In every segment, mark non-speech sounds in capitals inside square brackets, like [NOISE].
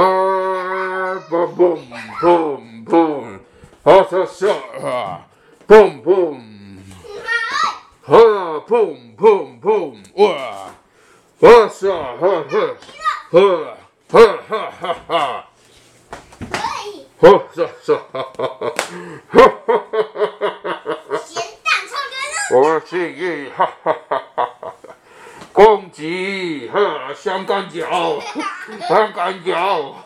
啊嘣嘣嘣嘣，好笑笑啊，嘣嘣，啊砰砰砰，哇，哇塞，哈哈，哈哈哈哈哈，哈是是，哈哈哈哈哈哈。咸蛋超人呢？我幸运，哈哈哈哈哈！攻击，哈，香港脚，[LAUGHS] 香港脚。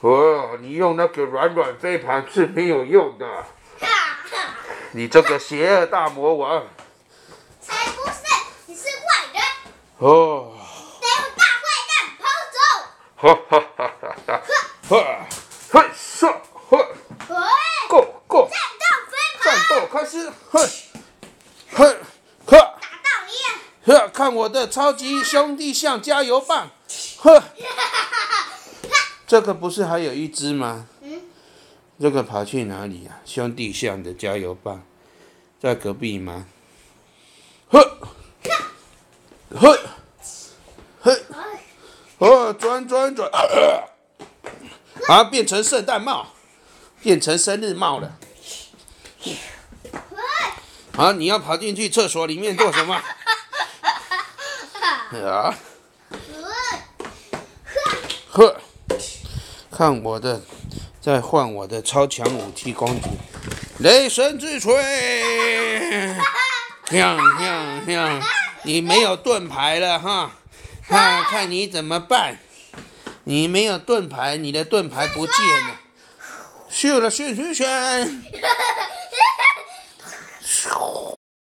哦，你用那个软软飞盘是没有用的，你这个邪恶大魔王。才不是！你是坏人，哦，得有大坏蛋跑走。哈哈哈哈哈！哈，嘿，上，嘿喂，，Go Go，战斗飞战跑，斗开始，嘿，嘿！呵，看我的超级兄弟象加油棒！呵，这个不是还有一只吗？嗯，这个跑去哪里啊？兄弟象的加油棒在隔壁吗？呵，呵，呵，哦，转转转，[COUGHS] 啊，变成圣诞帽，变成生日帽了。啊，你要跑进去厕所里面做什么？啊，呵，看我的，再换我的超强武器攻击，雷神之锤，亮亮亮！你没有盾牌了哈，看看你怎么办？你没有盾牌，你的盾牌不见了，[LAUGHS] 咻了咻咻咻！[LAUGHS] [LAUGHS]